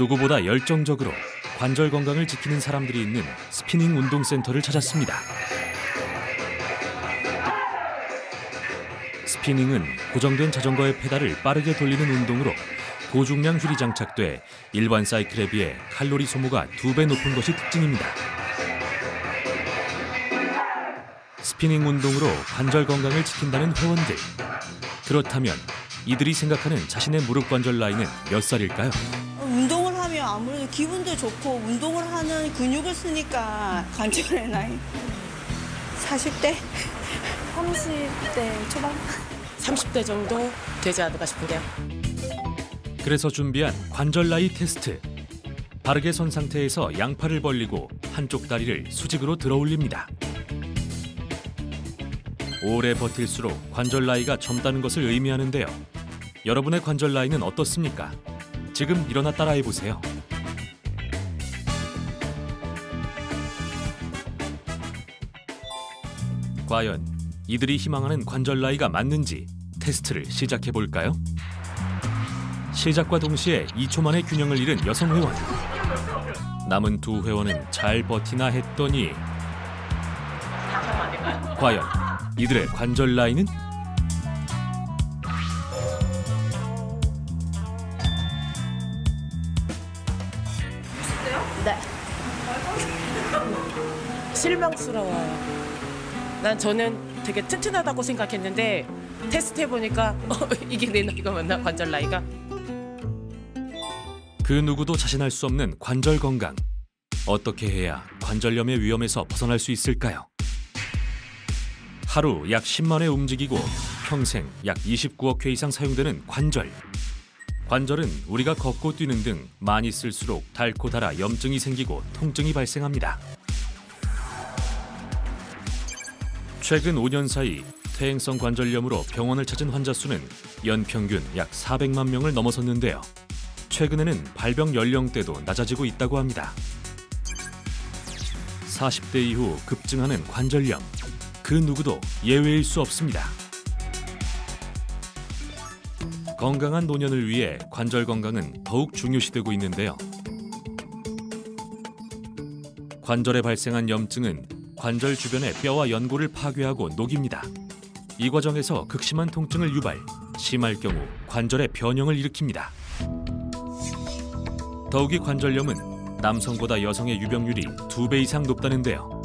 누구보다 열정적으로 관절 건강을 지키는 사람들이 있는 스피닝 운동센터를 찾았습니다. 스피닝은 고정된 자전거의 페달을 빠르게 돌리는 운동으로 고중량 휠이 장착돼 일반 사이클에 비해 칼로리 소모가 두 배 높은 것이 특징입니다. 스피닝 운동으로 관절 건강을 지킨다는 회원들. 그렇다면 이들이 생각하는 자신의 무릎 관절 나이는 몇 살일까요? 기분도 좋고 운동을 하는 근육을 쓰니까 관절의 나이 40대? 30대 초반? 30대 정도 되지 않을까 싶은데요. 그래서 준비한 관절 나이 테스트. 바르게 선 상태에서 양팔을 벌리고 한쪽 다리를 수직으로 들어 올립니다. 오래 버틸수록 관절 나이가 젊다는 것을 의미하는데요. 여러분의 관절 나이는 어떻습니까? 지금 일어나 따라해 보세요. 과연 이들이 희망하는 관절 나이가 맞는지 테스트를 시작해 볼까요? 시작과 동시에 2초 만에 균형을 잃은 여성 회원. 남은 두 회원은 잘 버티나 했더니 과연 이들의 관절 라인은? 네. 실망스러워요. 난 저는 되게 튼튼하다고 생각했는데 테스트 해보니까 어, 이게 내 나이가 맞나 관절 나이가 그 누구도 자신할 수 없는 관절 건강. 어떻게 해야 관절염의 위험에서 벗어날 수 있을까요? 하루 약 10만 회 움직이고 평생 약 29억 회 이상 사용되는 관절. 관절은 우리가 걷고 뛰는 등 많이 쓸수록 닳고 닳아 염증이 생기고 통증이 발생합니다. 최근 5년 사이 퇴행성 관절염으로 병원을 찾은 환자 수는 연평균 약 400만 명을 넘어섰는데요. 최근에는 발병 연령대도 낮아지고 있다고 합니다. 40대 이후 급증하는 관절염. 그 누구도 예외일 수 없습니다. 건강한 노년을 위해 관절 건강은 더욱 중요시되고 있는데요. 관절에 발생한 염증은 관절 주변의 뼈와 연골을 파괴하고 녹입니다. 이 과정에서 극심한 통증을 유발, 심할 경우 관절의 변형을 일으킵니다. 더욱이 관절염은 남성보다 여성의 유병률이 두 배 이상 높다는데요.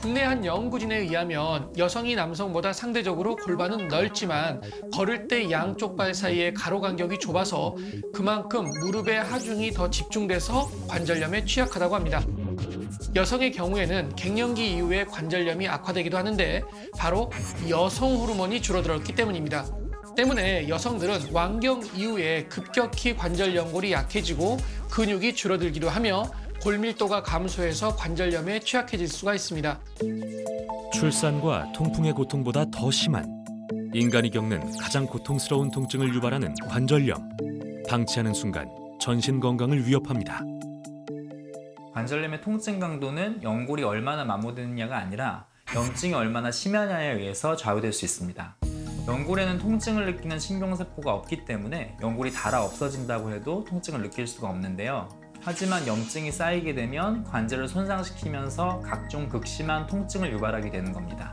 국내 한 연구진에 의하면 여성이 남성보다 상대적으로 골반은 넓지만 걸을 때 양쪽 발 사이의 가로 간격이 좁아서 그만큼 무릎의 하중이 더 집중돼서 관절염에 취약하다고 합니다. 여성의 경우에는 갱년기 이후에 관절염이 악화되기도 하는데 바로 여성 호르몬이 줄어들었기 때문입니다. 때문에 여성들은 왕경 이후에 급격히 관절 연골이 약해지고 근육이 줄어들기도 하며 골밀도가 감소해서 관절염에 취약해질 수가 있습니다. 출산과 통풍의 고통보다 더 심한 인간이 겪는 가장 고통스러운 통증을 유발하는 관절염. 방치하는 순간 전신 건강을 위협합니다. 관절염의 통증 강도는 연골이 얼마나 마모되느냐가 아니라 염증이 얼마나 심하냐에 의해서 좌우될 수 있습니다. 연골에는 통증을 느끼는 신경세포가 없기 때문에 연골이 닳아 없어진다고 해도 통증을 느낄 수가 없는데요. 하지만 염증이 쌓이게 되면 관절을 손상시키면서 각종 극심한 통증을 유발하게 되는 겁니다.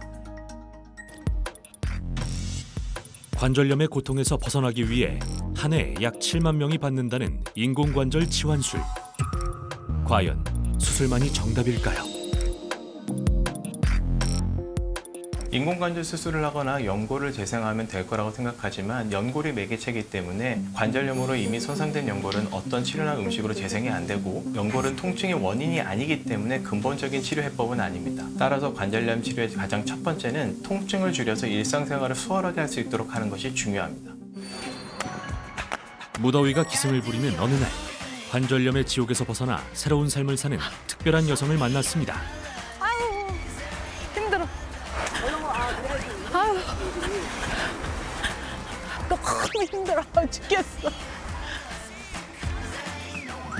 관절염의 고통에서 벗어나기 위해 한 해 약 7만 명이 받는다는 인공관절 치환술. 과연 수술만이 정답일까요? 인공관절 수술을 하거나 연골을 재생하면 될 거라고 생각하지만 연골이 매개체이기 때문에 관절염으로 이미 손상된 연골은 어떤 치료나 음식으로 재생이 안 되고 연골은 통증의 원인이 아니기 때문에 근본적인 치료 해법은 아닙니다. 따라서 관절염 치료의 가장 첫 번째는 통증을 줄여서 일상생활을 수월하게 할 수 있도록 하는 것이 중요합니다. 무더위가 기승을 부리는 어느 날 관절염의 지옥에서 벗어나 새로운 삶을 사는 특별한 여성을 만났습니다. 아유 힘들어. 아유 너무 힘들어 죽겠어.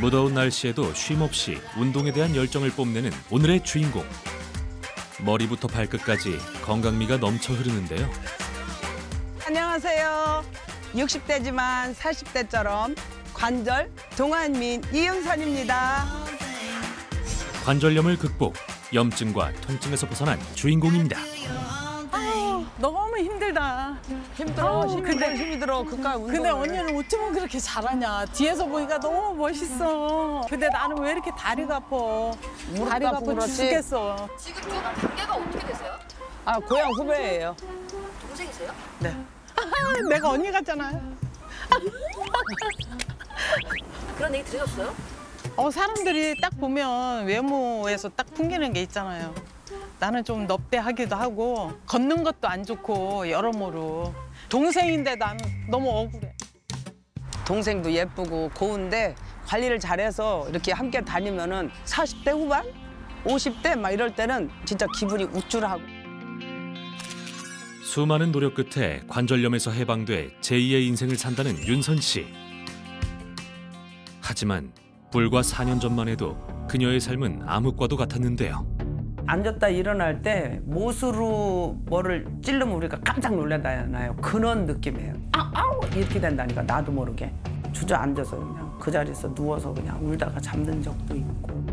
무더운 날씨에도 쉼없이 운동에 대한 열정을 뽐내는 오늘의 주인공. 머리부터 발끝까지 건강미가 넘쳐 흐르는데요. 안녕하세요. 60대지만 40대처럼 관절 동안민 이영선입니다. 관절염을 극복, 염증과 통증에서 벗어난 주인공입니다. 너무 힘들다. 힘들어. 아우, 힘이 근데- 뭘 힘이 들어. 그까 운동. 근데 언니는 어쩌면 그렇게 잘하냐. 뒤에서 보니까 너무 멋있어. 근데 나는 왜 이렇게 다리가 아파. 다리가 아파 그렇지? 죽겠어. 지금 좀 관계가 어떻게 되세요? 아 고향 후배예요. 동생이세요? 아, 내가 언니 같잖아요. 그런 얘기 들으셨어요? 어, 사람들이 딱 보면 외모에서 딱 풍기는 게 있잖아요. 나는 좀 넙대하기도 하고 걷는 것도 안 좋고 여러모로 동생인데 난 너무 억울해. 동생도 예쁘고 고운데 관리를 잘해서 이렇게 함께 다니면은 40대 후반, 50대 막 이럴 때는 진짜 기분이 우쭐하고. 수많은 노력 끝에 관절염에서 해방돼 제2의 인생을 산다는 윤선 씨. 하지만 불과 4년 전만 해도 그녀의 삶은 암흑과도 같았는데요. 앉았다 일어날 때 못으로 뭐를 찔르면 우리가 깜짝 놀란다잖아요. 그런 느낌이에요. 아, 아우 이렇게 된다니까 나도 모르게 주저앉아서 그냥 그 자리에서 누워서 그냥 울다가 잠든 적도 있고.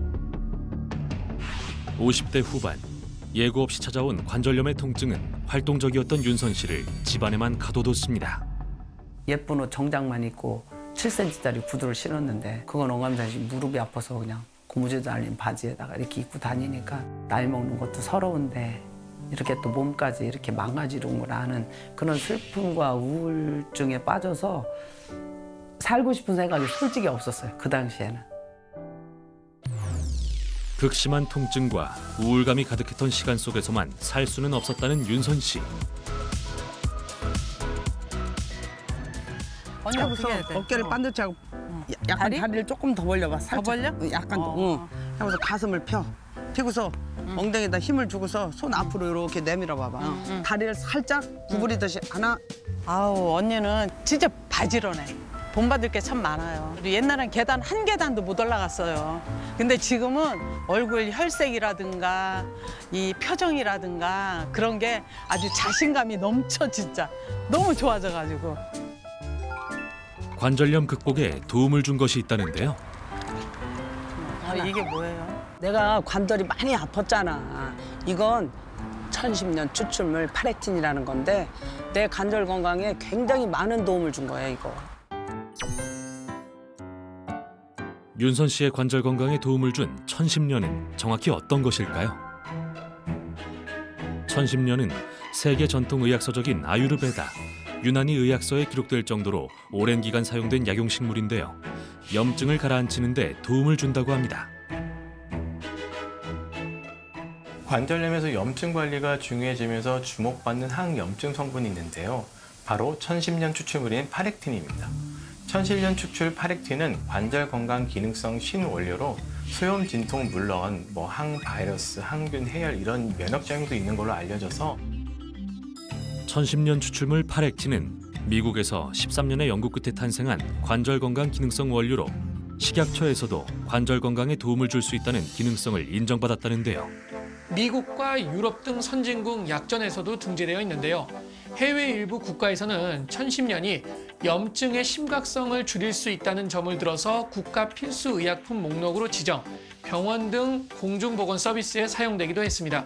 50대 후반 예고 없이 찾아온 관절염의 통증은 활동적이었던 윤선 씨를 집안에만 가둬뒀습니다. 예쁜 옷 정장만 입고 7cm짜리 구두를 신었는데 그건 어감사시 무릎이 아파서 그냥 고무줄도 아닌 바지에다가 이렇게 입고 다니니까 나이 먹는 것도 서러운데 이렇게 또 몸까지 이렇게 망가지는구나 하는 그런 슬픔과 우울증에 빠져서 살고 싶은 생각이 솔직히 없었어요 그 당시에는 극심한 통증과 우울감이 가득했던 시간 속에서만 살 수는 없었다는 윤선 씨. 언니 어떻게 해야 돼? 어깨를 어. 반듯이 하고 야- 약간 다리? 다리? 를 조금 더 벌려봐 살짝 벌려? 응, 약간 더 어. 응. 하고서 가슴을 펴 펴고서 엉덩이에다 힘을 주고서 손 앞으로 이렇게 내밀어 봐봐 다리를 살짝 구부리듯이 하나 아우 언니는 진짜 바지런해. 본받을 게 참 많아요. 옛날엔 계단 한 계단도 못 올라갔어요. 근데 지금은 얼굴 혈색이라든가 이 표정이라든가 그런 게 아주 자신감이 넘쳐 진짜 너무 좋아져가지고 관절염 극복에 도움을 준 것이 있다는데요. 아, 이게 뭐예요? 내가 관절이 많이 아팠잖아. 이건 천십년 추출물 파렉틴이라는 건데 내 관절 건강에 굉장히 많은 도움을 준 거야 이거. 윤선 씨의 관절 건강에 도움을 준 천십년은 정확히 어떤 것일까요? 천십년은 세계 전통 의학서적인 아유르베다, 유난히 의학서에 기록될 정도로 오랜 기간 사용된 약용식물인데요. 염증을 가라앉히는 데 도움을 준다고 합니다. 관절염에서 염증 관리가 중요해지면서 주목받는 항염증 성분이 있는데요. 바로 천십년 추출물인 파렉틴입니다. 천십년 추출 파렉틴은 관절 건강 기능성 신원료로 소염 진통 물론 뭐 항바이러스, 항균, 해열 이런 면역 작용도 있는 걸로 알려져서 천십년 추출물 파렉틴은 미국에서 13년의 연구 끝에 탄생한 관절 건강 기능성 원료로 식약처에서도 관절 건강에 도움을 줄 수 있다는 기능성을 인정받았다는데요. 미국과 유럽 등 선진국 약전에서도 등재되어 있는데요. 해외 일부 국가에서는 천십년이 염증의 심각성을 줄일 수 있다는 점을 들어서 국가 필수 의약품 목록으로 지정, 병원 등 공중보건 서비스에 사용되기도 했습니다.